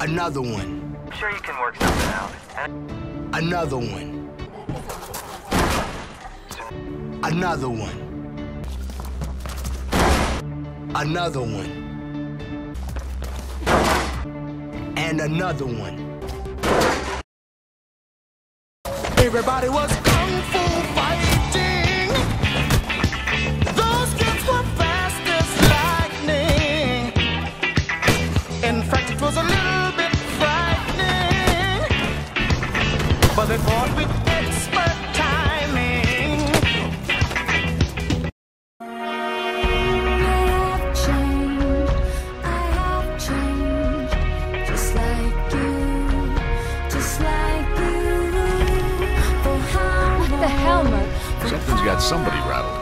Another one. I'm sure you can work something out. Another one. Another one. Another one. And another one. Everybody was kung fu fighting. But they fought with expert timing. I have changed, I have changed, just like you, just like you. For how What the hell, Merc? Something's got somebody rattled, kiddo.